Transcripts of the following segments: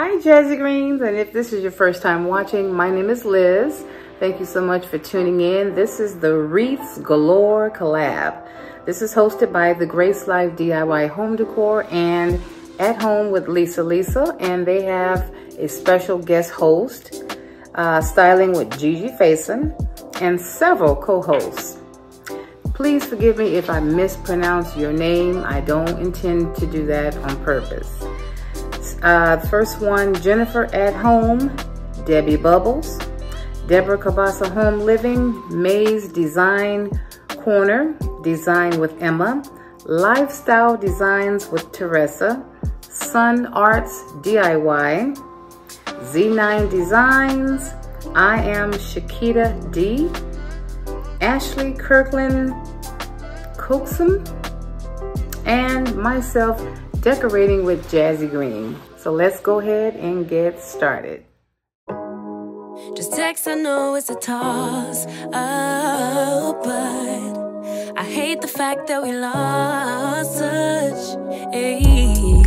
Hi Jazigreens, and if this is your first time watching, my name is Liz. Thank you so much for tuning in. This is the Wreaths Galore collab. This is hosted by the Grace Life DIY Home Decor and At Home with Lisa Lisa, and they have a special guest host, uh, styling with Gigi Faison, and several co-hosts. Please forgive me if I mispronounce your name. I don't intend to do that on purpose. Uh, first one, Jennifer at Home, Debby Bubbles, Deborah Cabassa Home Living, Mays Design Corner, Design with Emma, Lifestyle Designs with Teresa, Sun Arts DIY, Z9 Designs, I am Shakita D, Ashley Kirkland Coaxum, and myself, Decorating with Jazigreen. So let's go ahead and get started. Just text, I know it's a toss up, but I hate the fact that we lost. Ayy,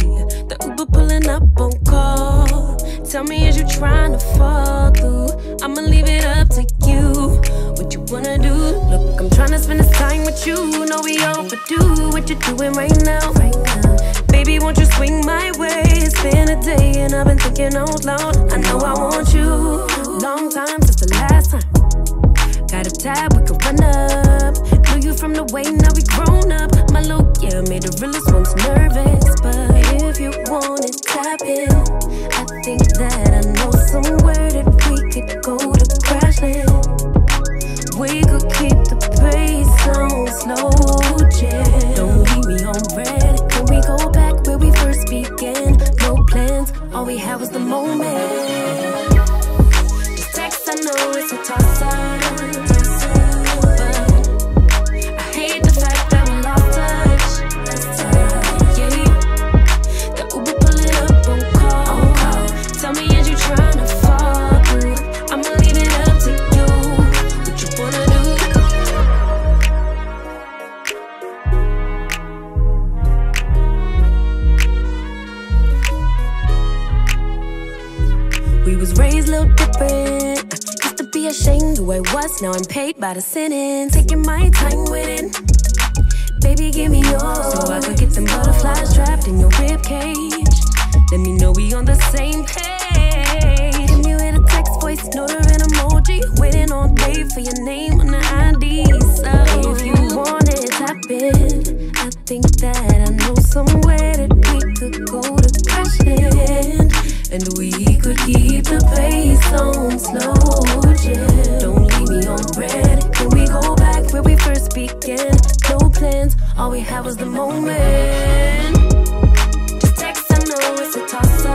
the Uber pulling up on call. Tell me, you trying to fall through? I'ma leave it up to you. What you wanna do? Look, I'm trying to spend this time with you. Know we overdue. What you doing right now? Right now. Baby, won't you swing my way? It's been a day and I've been thinking out loud. I know I want you. Long time since the last time. Got a tab, we could run up. Knew you from the way, now we grown up. My look, yeah, made the realest ones nervous. But if you want it, tap. I think that I know somewhere that we could go to crash. We could keep the pace on slow jam. Don't leave me on red. Can we go back where we first began? No plans, all we had was the moment. Just text, I know it's a toss up. Now I'm paid by the sentence. Taking my time with it. Baby, give me yours so I could get them butterflies trapped in your rib cage. Let me know we on the same page. Give me with a text, voice note or an emoji. Waiting all day for your name on the ID. Began? No plans, all we had was the moment. Just text, I know it's a toss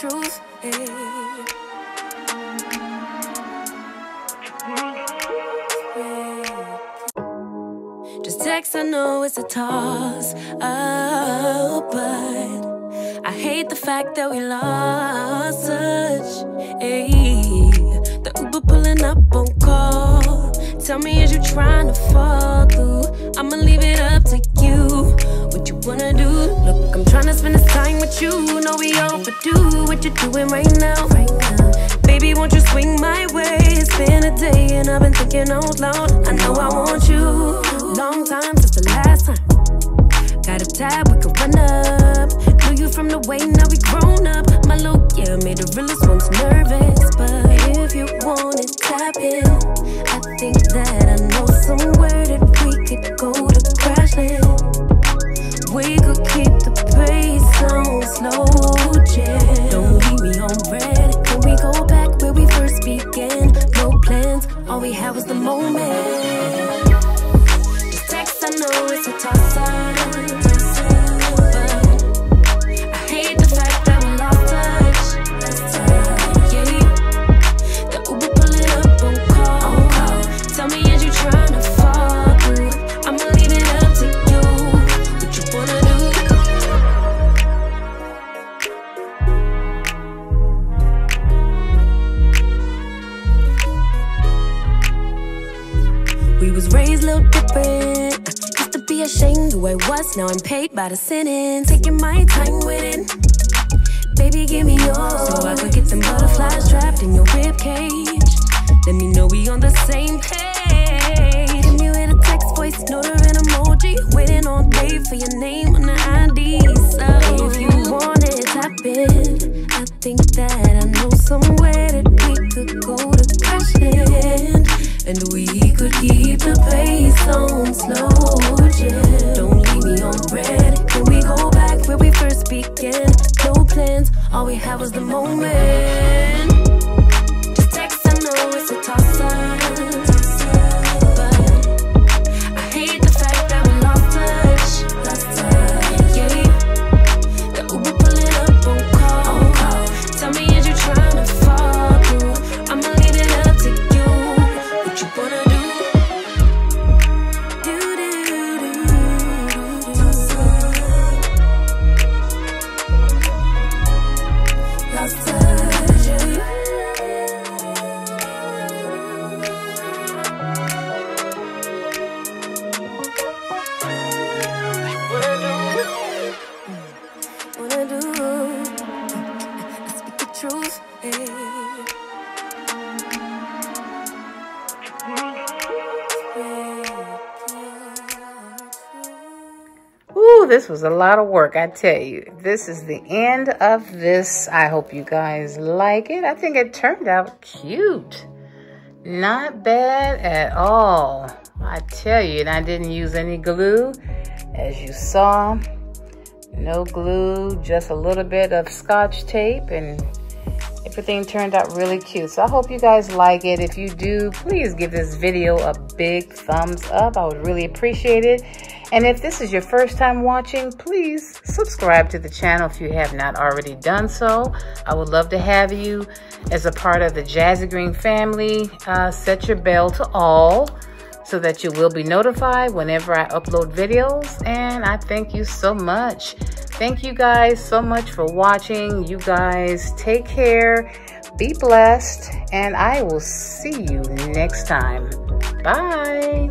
truth. yeah. Just text, I know it's a toss up, but I hate the fact that we lost. Ayy, the Uber pulling up on call. Tell me, is you trying to fall through? I'ma leave it up Look, I'm trying to spend this time with you. Know we overdue. What you're doing right now? Right now. Baby, won't you swing my way? It's been a day and I've been thinking out loud. Plans. All we had was the moment. This text, I know it's a toss up. Now I'm paid by the sentence. Taking my time with it. Baby, give me yours. So I could get them butterflies trapped in your rib cage. Let me know we on the same page. Keep the pace on slow, yeah. Don't leave me on red. Can we go back where we first began? No plans, all we had was the moment. Just text, I know it's a toss up. This was a lot of work, I tell you. This is the end of this. I hope you guys like it. I think it turned out cute. Not bad at all. I tell you, and I didn't use any glue, as you saw. No glue, just a little bit of scotch tape, and everything turned out really cute. So I hope you guys like it. If you do, please give this video a big thumbs up. I would really appreciate it. And if this is your first time watching, please subscribe to the channel if you have not already done so. I would love to have you as a part of the Jazigreen family. Uh, set your bell to all so that you will be notified whenever I upload videos. And I thank you so much. Thank you guys so much for watching. You guys take care, be blessed, and I will see you next time. Bye.